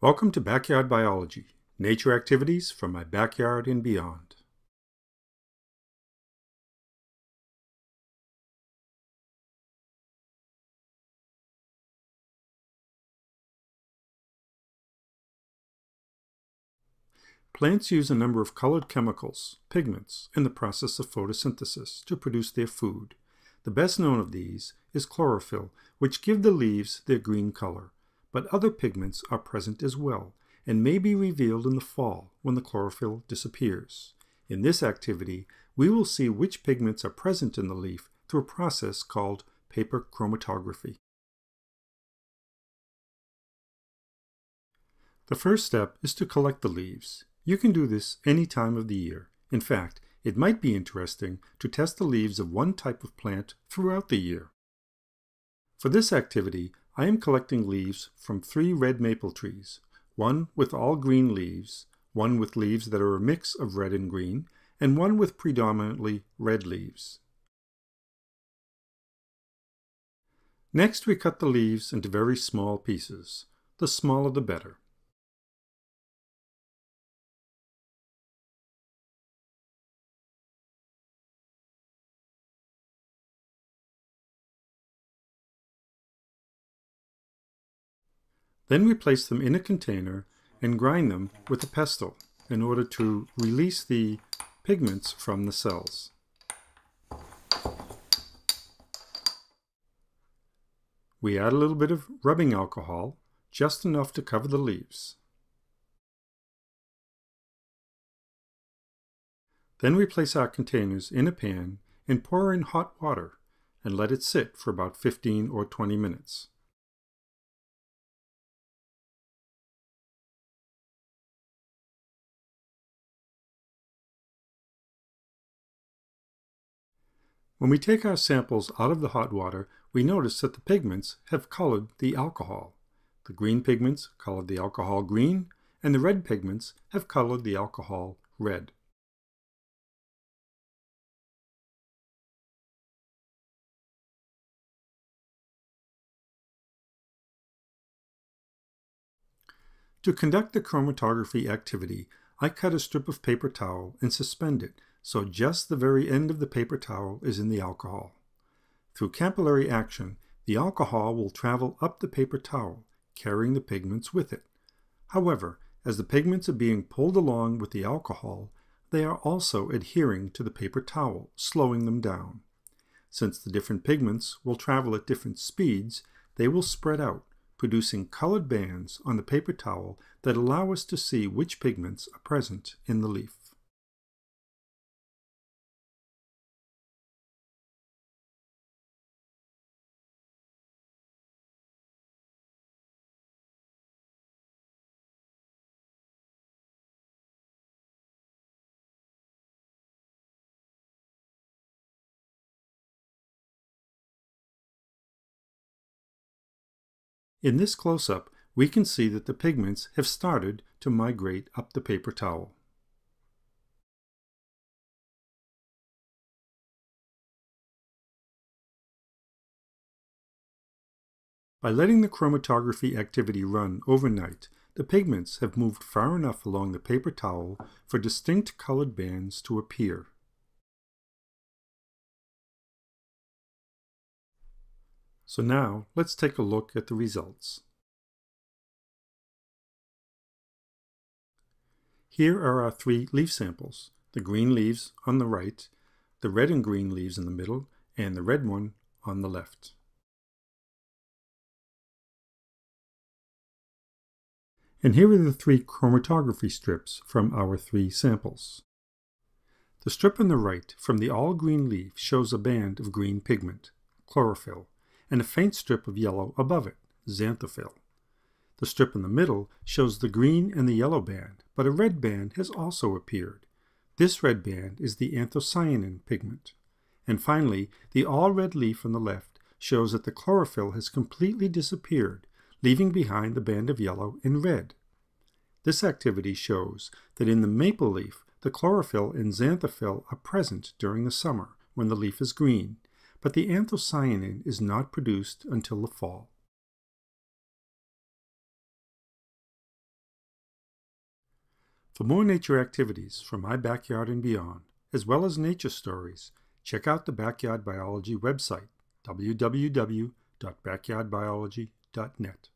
Welcome to Backyard Biology, nature activities from my backyard and beyond. Plants use a number of colored chemicals, pigments, in the process of photosynthesis to produce their food. The best known of these is chlorophyll, which give the leaves their green color but other pigments are present as well and may be revealed in the fall when the chlorophyll disappears. In this activity, we will see which pigments are present in the leaf through a process called paper chromatography. The first step is to collect the leaves. You can do this any time of the year. In fact, it might be interesting to test the leaves of one type of plant throughout the year. For this activity, I am collecting leaves from three red maple trees, one with all green leaves, one with leaves that are a mix of red and green, and one with predominantly red leaves. Next we cut the leaves into very small pieces. The smaller the better. Then we place them in a container and grind them with a pestle in order to release the pigments from the cells. We add a little bit of rubbing alcohol, just enough to cover the leaves. Then we place our containers in a pan and pour in hot water and let it sit for about 15 or 20 minutes. When we take our samples out of the hot water, we notice that the pigments have colored the alcohol. The green pigments colored the alcohol green, and the red pigments have colored the alcohol red. To conduct the chromatography activity, I cut a strip of paper towel and suspend it so just the very end of the paper towel is in the alcohol. Through capillary action, the alcohol will travel up the paper towel, carrying the pigments with it. However, as the pigments are being pulled along with the alcohol, they are also adhering to the paper towel, slowing them down. Since the different pigments will travel at different speeds, they will spread out, producing colored bands on the paper towel that allow us to see which pigments are present in the leaf. In this close-up, we can see that the pigments have started to migrate up the paper towel. By letting the chromatography activity run overnight, the pigments have moved far enough along the paper towel for distinct colored bands to appear. So now let's take a look at the results. Here are our three leaf samples, the green leaves on the right, the red and green leaves in the middle, and the red one on the left. And here are the three chromatography strips from our three samples. The strip on the right from the all green leaf shows a band of green pigment, chlorophyll, and a faint strip of yellow above it, xanthophyll. The strip in the middle shows the green and the yellow band, but a red band has also appeared. This red band is the anthocyanin pigment. And finally, the all-red leaf on the left shows that the chlorophyll has completely disappeared, leaving behind the band of yellow and red. This activity shows that in the maple leaf, the chlorophyll and xanthophyll are present during the summer, when the leaf is green, but the anthocyanin is not produced until the fall. For more nature activities from my backyard and beyond, as well as nature stories, check out the Backyard Biology website, www.backyardbiology.net.